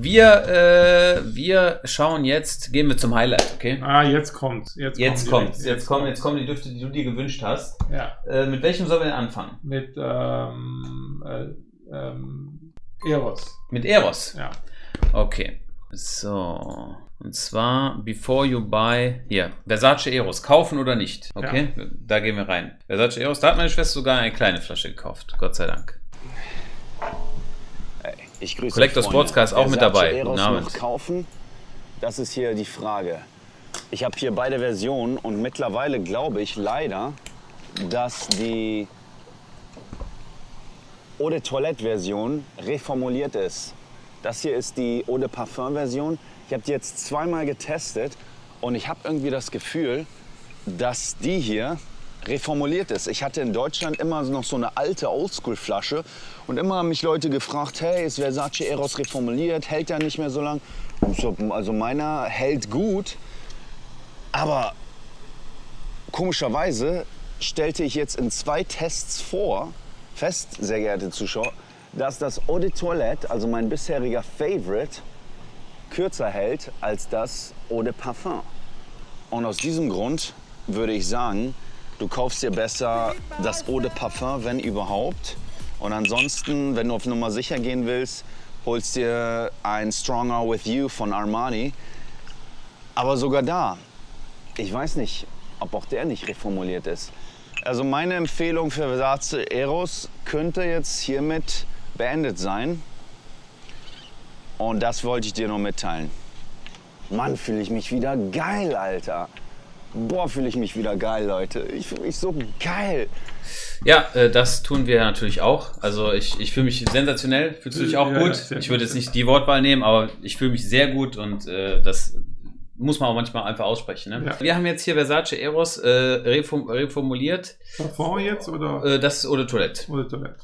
Wir, äh, wir schauen jetzt, gehen wir zum Highlight, okay? Ah, jetzt kommt's. Jetzt, jetzt kommen kommt's. Jetzt, kommen, jetzt kommen die Düfte, die du dir gewünscht hast. Ja. Äh, mit welchem sollen wir denn anfangen? Mit ähm, äh, ähm, Eros. Mit Eros. Ja. Okay. So. Und zwar, before you buy, hier, Versace Eros, kaufen oder nicht. Okay, da gehen wir rein. Versace Eros, da hat meine Schwester sogar eine kleine Flasche gekauft. Gott sei Dank. Ich grüße Collector. Sportscar ist auch mit dabei. Eros Guten Abend. noch kaufen? Das ist hier die Frage. Ich habe hier beide Versionen und mittlerweile glaube ich leider, dass die Eau de Toilette Version reformuliert ist. Das hier ist die Eau de Parfum Version. Ich habe die jetzt zweimal getestet und ich habe irgendwie das Gefühl, dass die hier reformuliert ist. Ich hatte in Deutschland immer noch so eine alte Oldschool-Flasche und immer haben mich Leute gefragt, hey, ist Versace Eros reformuliert, hält der nicht mehr so lang? Also meiner hält gut, aber komischerweise stellte ich jetzt in zwei Tests vor, fest, sehr geehrte Zuschauer, dass das Eau de Toilette, also mein bisheriger Favorite, kürzer hält als das Eau de Parfum. Und aus diesem Grund würde ich sagen, du kaufst dir besser das Eau de Parfum, wenn überhaupt. Und ansonsten, wenn du auf Nummer sicher gehen willst, holst dir ein Stronger With You von Armani. Aber sogar da, ich weiß nicht, ob auch der nicht reformuliert ist. Also meine Empfehlung für Versace Eros könnte jetzt hiermit beendet sein. Und das wollte ich dir nur mitteilen. Mann, fühle ich mich wieder geil, Alter. Boah, fühle ich mich wieder geil, Leute. Ich fühle mich so geil. Ja, äh, das tun wir natürlich auch. Also ich, ich fühle mich sensationell. Fühlst du dich auch Ja, gut? ja, ich würde jetzt nicht die Wortwahl nehmen, aber ich fühle mich sehr gut und äh, das muss man auch manchmal einfach aussprechen. Ne? Ja. Wir haben jetzt hier Versace Eros äh, reform reformuliert. Parfum jetzt oder, Äh, das ist Eau de Toilette. oder Toilette?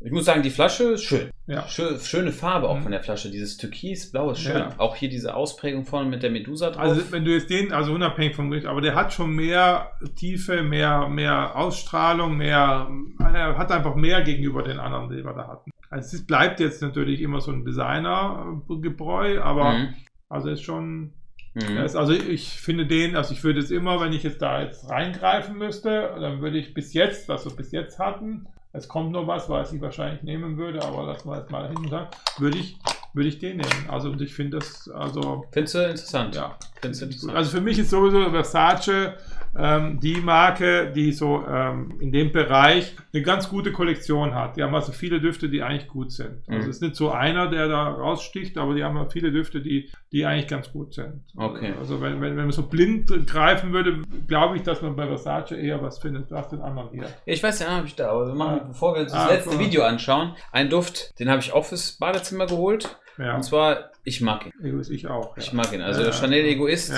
Ich muss sagen, die Flasche ist schön. Ja. Schö- Schöne Farbe auch Mhm. von der Flasche. Dieses Türkis-Blau ist schön. Ja. Auch hier diese Ausprägung vorne mit der Medusa drauf. Also wenn du jetzt den, also unabhängig vom Gericht, aber der hat schon mehr Tiefe, mehr, mehr Ausstrahlung, mehr, er hat einfach mehr gegenüber den anderen, die wir da hatten. Also es bleibt jetzt natürlich immer so ein Designer-Gebräu, aber Mhm. also ist schon, Mhm. also ich finde den, also ich würde jetzt immer, wenn ich jetzt da jetzt reingreifen müsste, dann würde ich bis jetzt, was wir bis jetzt hatten, es kommt noch was, was ich wahrscheinlich nehmen würde, aber lass mal jetzt mal hinten sagen, würde ich, würde ich den nehmen. Also und ich finde das, also Findest du interessant? ja. Findest du interessant? Also für mich ist sowieso Versace ähm, die Marke, die so ähm, in dem Bereich eine ganz gute Kollektion hat. Die haben also viele Düfte, die eigentlich gut sind. Also Mhm. es ist nicht so einer, der da raussticht, aber die haben viele Düfte, die, die eigentlich ganz gut sind. Okay. Also wenn, wenn, wenn man so blind greifen würde, glaube ich, dass man bei Versace eher was findet, was den anderen hier. Ja, ich weiß, den habe ich da, aber wir machen, Ah. bevor wir uns das Ah, letzte. Video anschauen, einen Duft, den habe ich auch fürs Badezimmer geholt. Ja, Und zwar, ich mag ihn. Egoist ich auch. Ja. Ich mag ihn. Also Ja. Chanel Egoist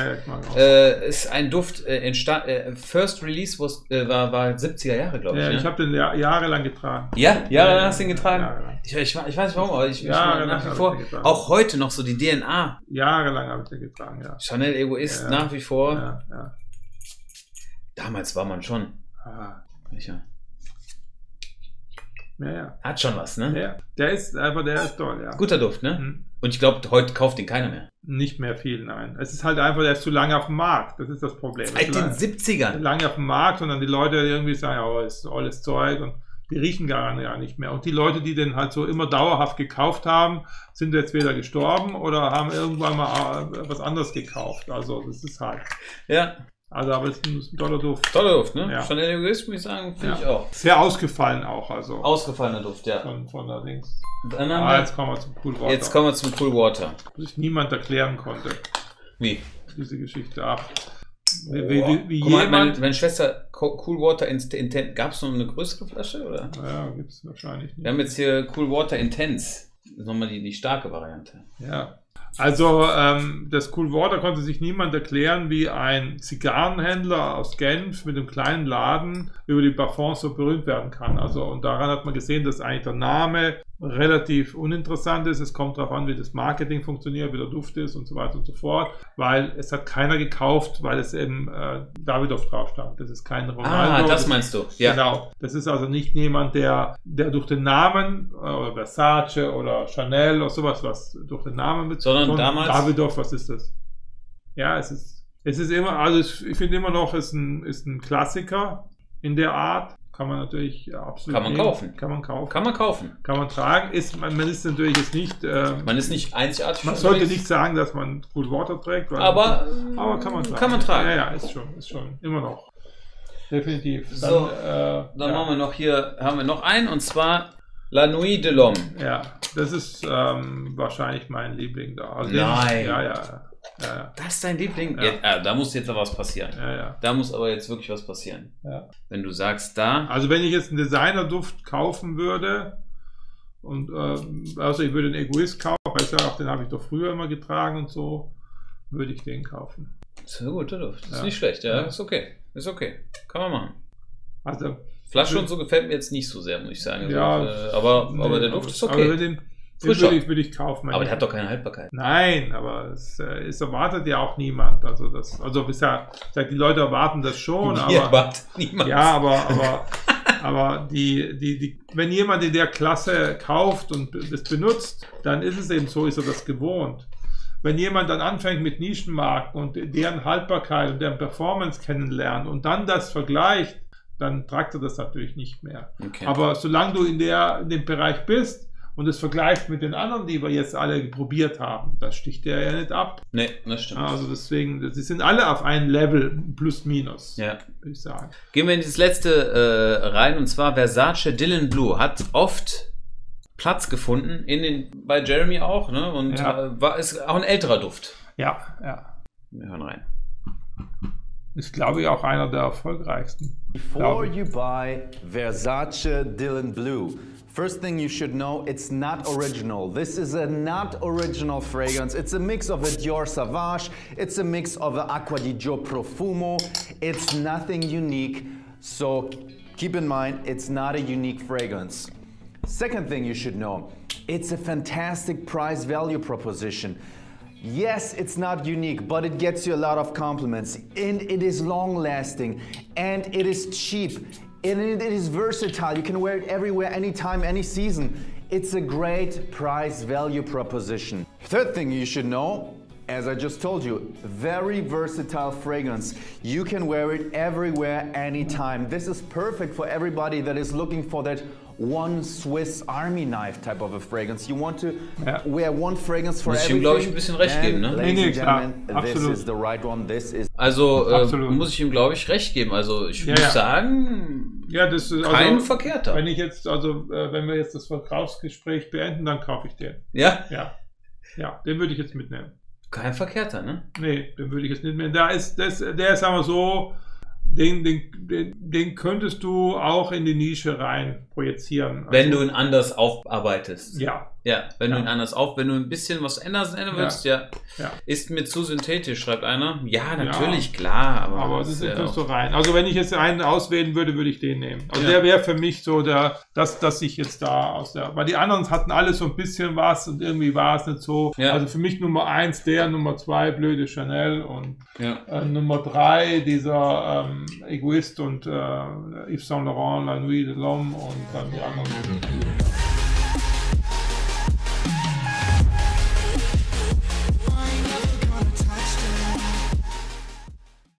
äh, ist ein Duft, äh, entstand, äh, First Release was, äh, war, war 70er Jahre, glaube ich. ja, ne? ich habe den ja, jahrelang getragen. ja, jahrelang hast du ihn getragen. Ich, ich, ich weiß nicht warum, aber ich, ich nach wie vor, auch heute noch so die DNA. Jahrelang habe ich den getragen, ja. Chanel Egoist nach wie vor. Damals war man schon. Ah, Micha. Ja, ja. Hat schon was, ne? ja. Der ist einfach, der ist toll, ja. Guter Duft, ne? Hm. Und ich glaube, heute kauft ihn keiner mehr. Nicht mehr viel, nein. Es ist halt einfach, der ist zu lange auf dem Markt. Das ist das Problem. Seit den lange, 70ern. lange auf dem Markt und dann die Leute irgendwie sagen, oh, ist alles Zeug und die riechen gar nicht mehr. Und die Leute, die den halt so immer dauerhaft gekauft haben, sind jetzt wieder gestorben oder haben irgendwann mal äh, was anderes gekauft. Also das ist halt. Ja, Also aber es ist ein, toller Duft. toller Duft, ne? Ja. Chanel Egoist, muss ich sagen, finde Ja. ich auch. Sehr ausgefallen auch, also Ausgefallener Duft, ja. von, von der Dings. Dann haben Ah, jetzt kommen wir zum Cool Water. jetzt kommen wir zum Cool Water. Was sich niemand erklären konnte, Wie? diese Geschichte. Ach, wie, wie, wie, wie Guck mal, meine, jemand... meine Schwester Co- Cool Water Intense. Gab es noch eine größere Flasche? Oder? Ja, gibt es wahrscheinlich nicht. Wir haben jetzt hier Cool Water Intense. Das ist nochmal die, die starke Variante. Ja. Also ähm, das Cool Water konnte sich niemand erklären, wie ein Zigarrenhändler aus Genf mit einem kleinen Laden über die Parfums so berühmt werden kann. Also und daran hat man gesehen, dass eigentlich der Name relativ uninteressant ist. Es kommt darauf an, wie das Marketing funktioniert, wie der Duft ist und so weiter und so fort, weil es hat keiner gekauft, weil es eben äh, Davidoff drauf stand. Das ist kein Ronaldo. Ah, das meinst du. Ja. Genau. Das ist also nicht jemand, der, der durch den Namen äh, oder Versace oder Chanel oder sowas, was durch den Namen mit Sondern damals- Davidoff, was ist das? Ja, es ist, es ist immer, also ich finde immer noch, es ist ein, ist ein Klassiker in der Art. Kann man natürlich ja, absolut Kann man nehmen. kaufen. Kann man kaufen. Kann man kaufen. Kann man tragen. Ist, man, man ist natürlich jetzt nicht, äh, Man ist nicht einzigartig. man sollte nicht sagen, dass man Cool Water trägt. Aber, aber kann man tragen. Kann man tragen. Ja, ja, ist schon, ist schon, immer noch. Definitiv. Dann, So, äh, Dann ja. machen wir noch hier, haben wir noch einen und zwar La Nuit de l'Homme. Ja, das ist ähm, wahrscheinlich mein Liebling da. Also Nein. Ja, ja, ja, Das ist dein Liebling? Ja. Jetzt, äh, da muss jetzt aber was passieren. ja, Da muss aber jetzt wirklich was passieren. Wenn du sagst, da, Also wenn ich jetzt einen Designerduft kaufen würde und ähm, also ich würde einen Egoist kaufen, weil ich sage, auch den habe ich doch früher immer getragen und so, würde ich den kaufen. das ist ein guter Duft. Das ist nicht schlecht, ja. Ist okay. Ist okay. Kann man machen. Also Flasche und so gefällt mir jetzt nicht so sehr, muss ich sagen. Ja, Also, äh, aber, nee, aber der Duft ist okay. Frischer. würde ich, würde ich kaufen. Aber der hat doch keine Haltbarkeit. Nein, aber es, äh, es erwartet ja auch niemand. Also das, also bisher, ich sag, die Leute erwarten das schon, Hier aber wartet niemand. ja, aber, aber, aber die, die, die, wenn jemand in der Klasse kauft und das benutzt, dann ist es eben so, ist er das gewohnt. Wenn jemand dann anfängt mit Nischenmarken und deren Haltbarkeit und deren Performance kennenlernt und dann das vergleicht, dann tragt er das natürlich nicht mehr. Okay. Aber solange du in, der, in dem Bereich bist und es vergleichst mit den anderen, die wir jetzt alle probiert haben, das sticht der ja nicht ab. nee, das stimmt. Also deswegen, sie sind alle auf einem Level, plus minus, Ja. würde ich sagen. Gehen wir in das letzte äh, rein und zwar Versace Dylan Blue hat oft Platz gefunden in den bei Jeremy auch, ne? Und Ja. äh, war ist auch ein älterer Duft. Ja, ja. Wir hören rein. Ist, glaube ich, auch einer der erfolgreichsten. Before you buy Versace Dylan Blue, first thing you should know, it's not original. This is a not original fragrance. It's a mix of a Dior Sauvage, it's a mix of a Acqua di Gio Profumo. It's nothing unique, so keep in mind, it's not a unique fragrance. Second thing you should know, it's a fantastic price value proposition. Yes, it's not unique, but it gets you a lot of compliments and it is long lasting and it is cheap and it is versatile. You can wear it everywhere, anytime, any season. It's a great price value proposition. Third thing you should know, as I just told you, very versatile fragrance. You can wear it everywhere, anytime. This is perfect for everybody that is looking for that one Swiss Army knife type of a fragrance. You want to Ja. wear one fragrance for Muss ich ihm, everything. glaub ich, ein bisschen recht geben, ne? Ladies Nee, nee, klar. this Absolut. is the right one. This is Also äh, muss ich ihm, glaube ich, recht geben. Also ich Ja, muss ja. sagen, Ja, das ist kein also, verkehrter. Wenn ich jetzt, also äh, wenn wir jetzt das Verkaufsgespräch beenden, dann kaufe ich den. ja, Ja. Ja, den würde ich jetzt mitnehmen. kein verkehrter, ne? Nee, den würde ich jetzt nicht mehr. Da ist, das, der ist aber so, den, den, den, den könntest du auch in die Nische rein projizieren. Wenn Also, du ihn anders aufarbeitest. Ja, Ja, wenn du Ja. ihn anders auf, wenn du ein bisschen was ändern, ändern Ja. willst, ja. ja. Ist mir zu synthetisch, schreibt einer. Ja, natürlich, klar, aber, Aber das das ist ja du auch- rein. Also wenn ich jetzt einen auswählen würde, würde ich den nehmen. Also der wäre für mich so der, das, dass ich jetzt da aus der, weil die anderen hatten alle so ein bisschen was und irgendwie war es nicht so. Also für mich Nummer eins der, Nummer zwei blöde Chanel und äh, Nummer drei dieser ähm, Egoist und äh, Yves Saint Laurent, La Nuit de l'Homme und dann die anderen.